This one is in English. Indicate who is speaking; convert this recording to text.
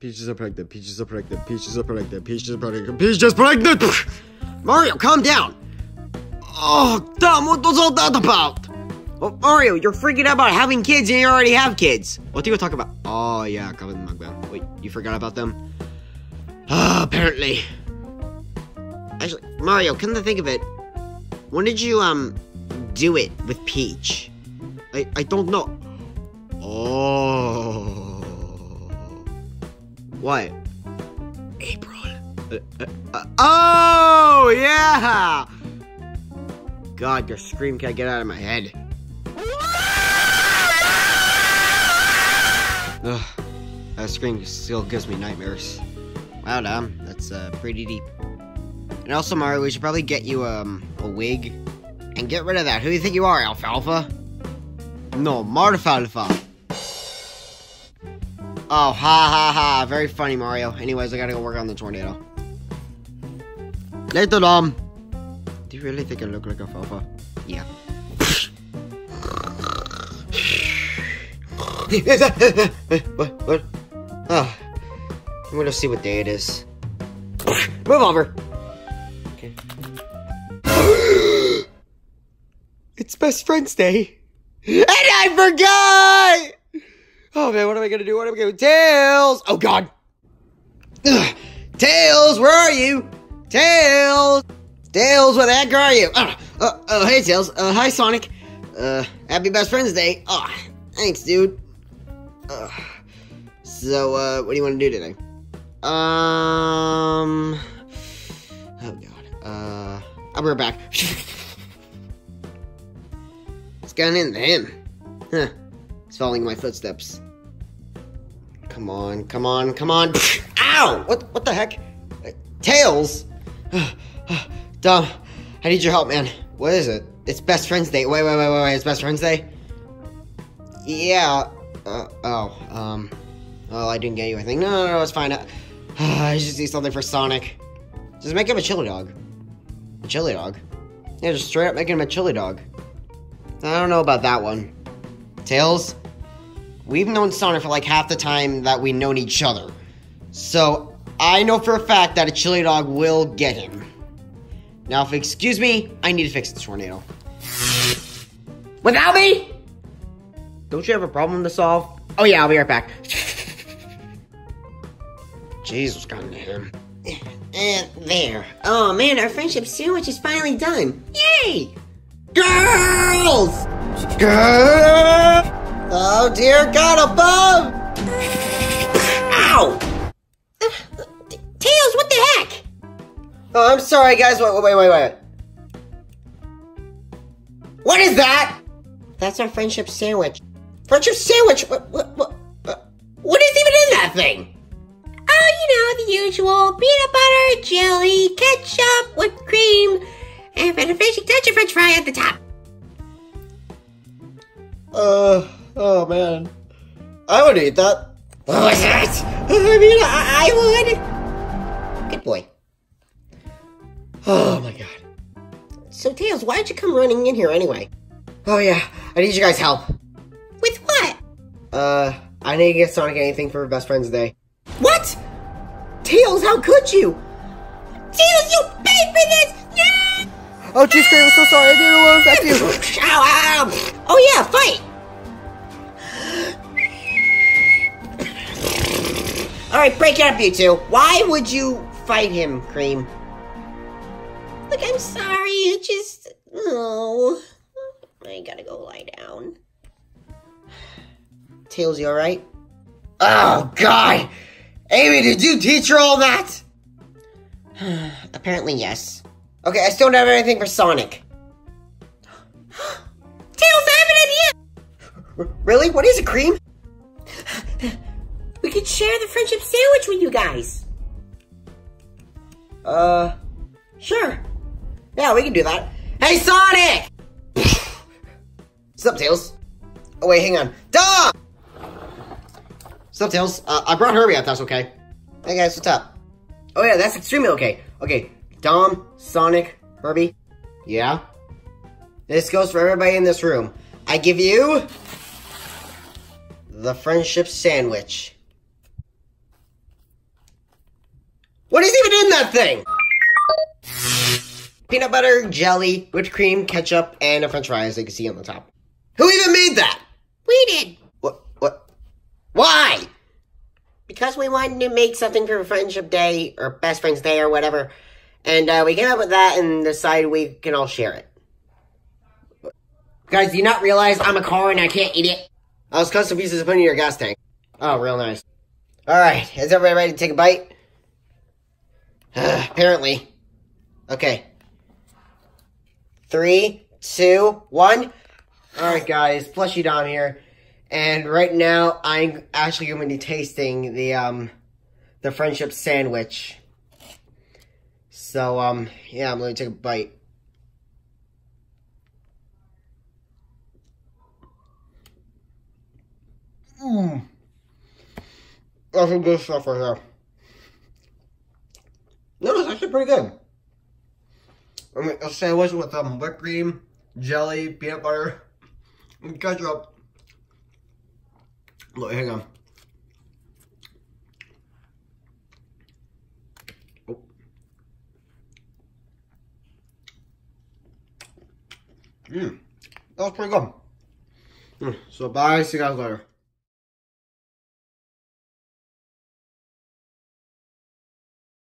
Speaker 1: Peaches are pregnant. Peaches are pregnant. Peaches are pregnant. Peaches are pregnant. Peaches are pregnant. Mario, calm down. Oh, Tom, what was all that about?
Speaker 2: Oh, Mario, you're freaking out about having kids and you already have kids.
Speaker 1: What do you talk about? Oh, yeah, covered in mukbang. Wait, you forgot about them? Ah, apparently.
Speaker 2: Actually, Mario, come to think of it, when did you, um, do it with Peach?
Speaker 1: I, I don't know. Oh.
Speaker 2: What?
Speaker 1: April. Uh, uh, uh, oh, yeah!
Speaker 2: God, your scream can't get out of my head.
Speaker 1: Ugh, that scream still gives me nightmares.
Speaker 2: Wow, Dom, that's uh, pretty deep. And also, Mario, we should probably get you um, a wig and get rid of that. Who do you think you are, Alfalfa?
Speaker 1: No, Marfalfa.
Speaker 2: Oh, ha ha ha. Very funny, Mario. Anyways, I gotta go work on the tornado.
Speaker 1: Later, Dom.
Speaker 2: Do you really think I look like a Alfalfa? Yeah. what? What? Oh. I'm gonna see what day it is. Move over! Okay.
Speaker 1: it's Best Friends Day. And I forgot! Oh man, what am I gonna do? What am I gonna do? Tails! Oh god!
Speaker 2: Ugh. Tails, where are you? Tails! Tails, where the heck are you? Uh, uh, oh, hey, Tails. Uh, hi, Sonic. Uh, happy Best Friends Day. Oh, thanks, dude. So, uh, what do you want to do today? Um. Oh, God. Uh, I'll be right back. What's gotten into him? Huh. He's following my footsteps. Come on, come on, come on. Ow! What, what the heck? Tails! Dom, I need your help, man. What is it? It's Best Friends Day. Wait, wait, wait, wait, wait. It's Best Friends Day? Yeah. Uh, oh, um. Oh, I didn't get you anything. No, no, no, it's fine. Uh, I just need something for Sonic. Just make him a chili dog. A chili dog? Yeah, just straight up making him a chili dog. I don't know about that one. Tails, we've known Sonic for like half the time that we've known each other. So, I know for a fact that a chili dog will get him. Now, if excuse me, I need to fix the tornado. Without me? Don't you have a problem to solve? Oh yeah, I'll be right back. Jesus, what's gotten to him? And uh, there. Oh man, our friendship sandwich is finally done. Yay! Girls! Girls! Oh dear God above! Ow! Tails, what the heck? Oh, I'm sorry, guys. Wait, wait, wait, wait. What is that? That's our friendship sandwich. Friendship sandwich? What, what, what, what is even in that thing? Oh, you know, the usual. Peanut butter, jelly, ketchup, whipped cream, and for the finishing touch, a french fry at the top.
Speaker 1: Uh, oh man. I would eat that.
Speaker 2: What was that? I mean, I, I would. Good boy.
Speaker 1: Oh my god.
Speaker 2: So, Tails, why did you come running in here anyway? Oh yeah, I need you guys' help. With what? Uh, I need to get Sonic anything for Best Friends Day. What? Tails, how could you? Tails, you paid for this! Yeah!
Speaker 1: Oh, jeez, Gray, I'm so sorry. I didn't want what affect you.
Speaker 2: Ow, ow! Oh yeah, fight! Alright, break it up, you two. Why would you fight him, Cream? Look, I'm sorry. It just. Oh. I gotta go lie down. Tails, you alright? Oh, God! Amy, did you teach her all that? Apparently, yes. Okay, I still don't have anything for Sonic. Tails, I have an idea! Really? What is it, Cream? We could share the friendship sandwich with you guys. Uh, sure. Yeah, we can do that. Hey, Sonic! What's up, Tails? Oh, wait, hang on. Dom! What's up, Tails? Uh, I brought Herbie up, that's okay. Hey, guys, what's up? Oh, yeah, that's extremely okay. Okay, Dom, Sonic, Herbie. Yeah? This goes for everybody in this room. I give you... the friendship sandwich. What is even in that thing? Peanut butter, jelly, whipped cream, ketchup, and a french fry, as you can see on the top. Who even made that?
Speaker 3: We did.
Speaker 2: What? What? Why?
Speaker 3: Because we wanted to make something for Friendship Day, or Best Friends Day, or whatever. And uh, we came up with that and decided we can all share it.
Speaker 2: Guys, do you not realize I'm a car and I can't eat it? I was custom pieces to put in your gas tank. Oh, real nice. Alright, is everybody ready to take a bite? Apparently. Okay. Three, two, one. Alright, guys, Plushy Dom here. And right now, I'm actually going to be tasting the, um, the friendship sandwich. So, um, yeah, I'm going to take a bite. Mmm. That's some good stuff right there. Actually pretty good. I mean, a sandwich with um, whipped cream, jelly, peanut butter, and ketchup. Look, hang on. Oh. Mmm. That was pretty good. Mm, so bye, see you guys later.